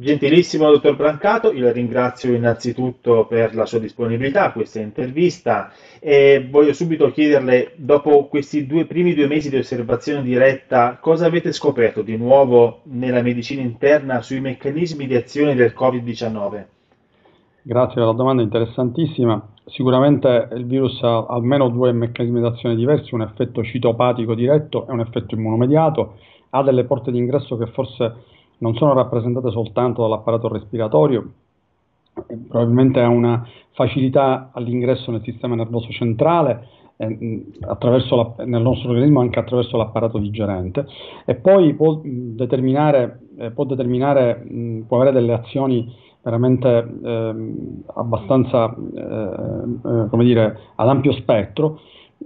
Gentilissimo dottor Brancato, io la ringrazio innanzitutto per la sua disponibilità a questa intervista e voglio subito chiederle, dopo questi due, primi due mesi di osservazione diretta, cosa avete scoperto di nuovo nella medicina interna sui meccanismi di azione del Covid-19? Grazie per la domanda interessantissima. Sicuramente il virus ha almeno due meccanismi di azione diversi, un effetto citopatico diretto e un effetto immunomediato. Ha delle porte d'ingresso che forse non sono rappresentate soltanto dall'apparato respiratorio, probabilmente ha una facilità all'ingresso nel sistema nervoso centrale, eh, la, nel nostro organismo anche attraverso l'apparato digerente. E poi può determinare, eh, può, determinare mh, può avere delle azioni veramente eh, abbastanza, eh, dire, ad ampio spettro,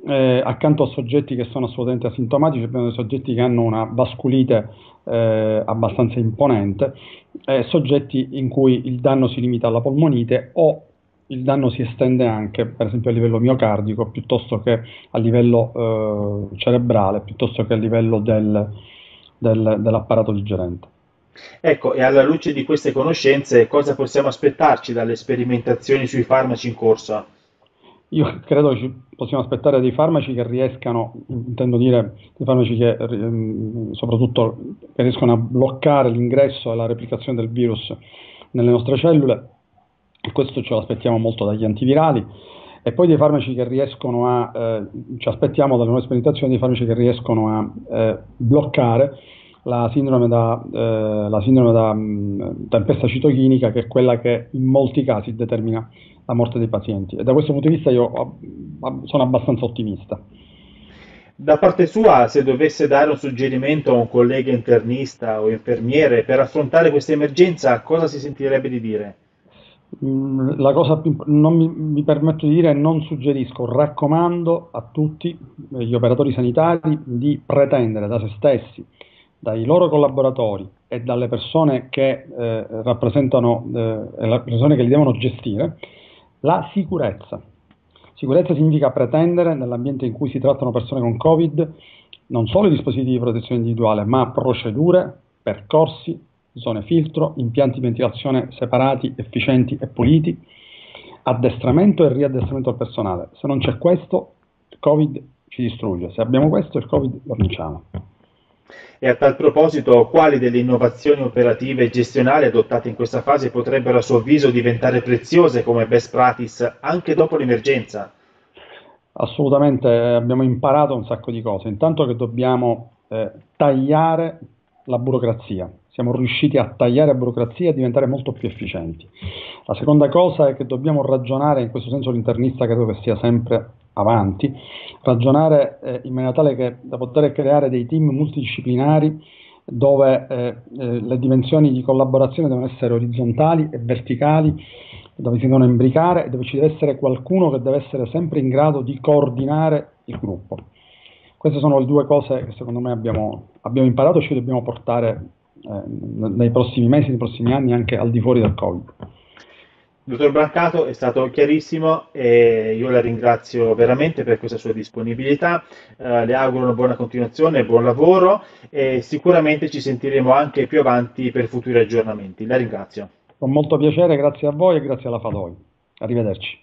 eh, accanto a soggetti che sono assolutamente asintomatici abbiamo dei soggetti che hanno una vasculite eh, abbastanza imponente, eh, soggetti in cui il danno si limita alla polmonite o il danno si estende anche, per esempio, a livello miocardico piuttosto che a livello eh, cerebrale, piuttosto che a livello del, del, dell'apparato digerente. Ecco, e alla luce di queste conoscenze, cosa possiamo aspettarci dalle sperimentazioni sui farmaci in corsa? Io credo che ci possiamo aspettare dei farmaci che riescano, intendo dire dei farmaci che ehm, soprattutto che riescono a bloccare l'ingresso e la replicazione del virus nelle nostre cellule, e questo ce lo aspettiamo molto dagli antivirali, e poi dei farmaci che riescono a, eh, ci aspettiamo dalle nuove sperimentazioni dei farmaci che riescono a eh, bloccare la sindrome da, eh, la sindrome da mh, tempesta citochinica, che è quella che in molti casi determina la morte dei pazienti. E da questo punto di vista io sono abbastanza ottimista. Da parte sua, se dovesse dare un suggerimento a un collega internista o infermiere per affrontare questa emergenza, cosa si sentirebbe di dire? Mm, la cosa più non mi, mi permetto di dire non suggerisco, raccomando a tutti gli operatori sanitari di pretendere da se stessi, dai loro collaboratori e dalle persone che eh, rappresentano eh, le persone che li devono gestire, la sicurezza. Sicurezza significa pretendere, nell'ambiente in cui si trattano persone con Covid, non solo i dispositivi di protezione individuale, ma procedure, percorsi, zone filtro, impianti di ventilazione separati, efficienti e puliti, addestramento e riaddestramento del personale. Se non c'è questo, il Covid ci distrugge. Se abbiamo questo, il Covid lo vinciamo. E a tal proposito, quali delle innovazioni operative e gestionali adottate in questa fase potrebbero a suo avviso diventare preziose come best practice anche dopo l'emergenza? Assolutamente, abbiamo imparato un sacco di cose. Intanto che dobbiamo eh, tagliare la burocrazia. Siamo riusciti a tagliare la burocrazia e diventare molto più efficienti. La seconda cosa è che dobbiamo ragionare, in questo senso l'internista credo che sia sempre avanti, ragionare eh, in maniera tale che da poter creare dei team multidisciplinari dove eh, eh, le dimensioni di collaborazione devono essere orizzontali e verticali, dove si devono imbricare e dove ci deve essere qualcuno che deve essere sempre in grado di coordinare il gruppo. Queste sono le due cose che secondo me abbiamo, abbiamo imparato e ci dobbiamo portare eh, nei prossimi mesi, nei prossimi anni anche al di fuori del Covid. Dottor Brancato è stato chiarissimo e io la ringrazio veramente per questa sua disponibilità, eh, le auguro una buona continuazione, buon lavoro e sicuramente ci sentiremo anche più avanti per futuri aggiornamenti. La ringrazio. Con molto piacere, grazie a voi e grazie alla Fadoi. Arrivederci.